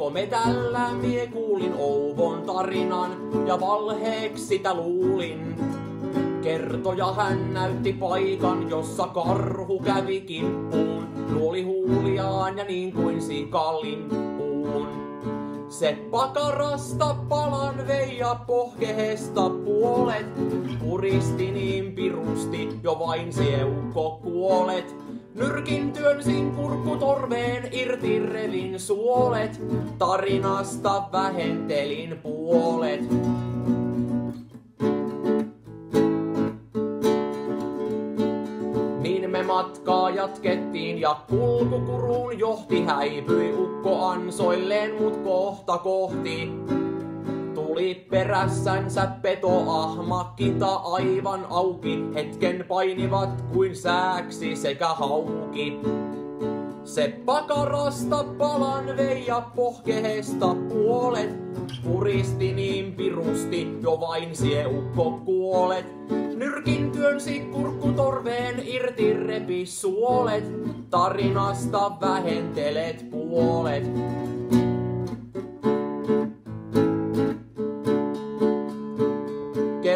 Oliko me tällä mie kuulin Ouvon tarinan ja valheeksi sitä luulin. Kertoja hän näytti paikan, jossa karhu kävi kimppuun. Nuoli huuliaan ja niin kuin sikalimppuun. Se pakarasta palan vei ja pohkehesta puolet. Puristi niin jo vain seukko kuolet. Nyrkin työnsin kurkkutorveen irti revin suolet. Tarinasta vähentelin puolet. Niin me matkaa jatkettiin ja kulkukuruun johti häipyi ukko ansoilleen mut kohta kohti. Tuli perässänsä petoahma, kita aivan auki, hetken painivat kuin sääksi sekä hauki. Se pakarasta palan vei ja pohkehesta puolet, puristi niin pirusti, jo vain sieukko kuolet. Nyrkin työnsi kurkkutorveen irti repi suolet, tarinasta vähentelet puolet.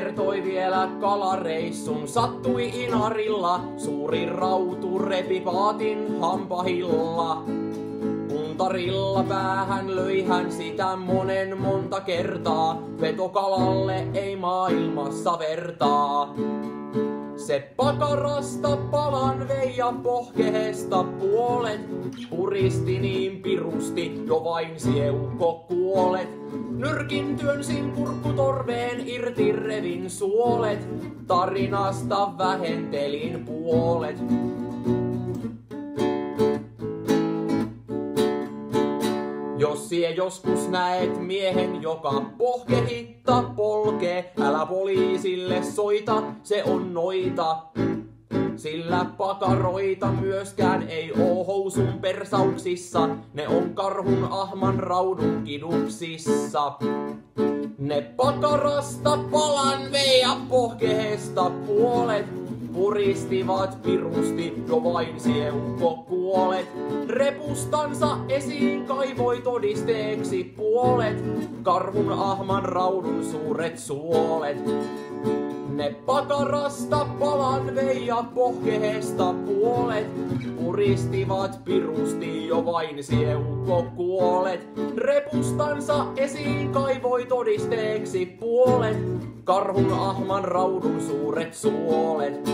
Kertoi vielä kalareissun, sattui Inarilla, suuri rautu repi paatin hampahilla. Puntarilla päähän löi hän sitä monen monta kertaa, vetokalalle ei maailmassa vertaa. Se pakarasta palan vei ja pohkehesta puolet, puristi niin pirusti, jo vain sieukko kuolet. Nyrkin työnsin kurkkutorveen irti revin suolet, tarinasta vähentelin puolet. Jos sie joskus näet miehen, joka pohkehitta polkee, älä poliisille soita, se on noita. Sillä pakaroita myöskään ei oo housun persauksissa, ne on karhun ahman raudun kiduksissa. Ne pakarasta palan vei ja pohkehesta puolet, puristivat pirusti, jo vain sieukko kuolet. Repustansa esiin kaivoi todisteeksi puolet, karhun ahman raudun suuret suolet. Ne pakarasta palan vei ja pohkehesta puolet, puristivat pirusti jo vain sieukko kuolet. Repustansa esiin kaivoi todisteeksi puolet, karhun ahman raudun suuret suolet.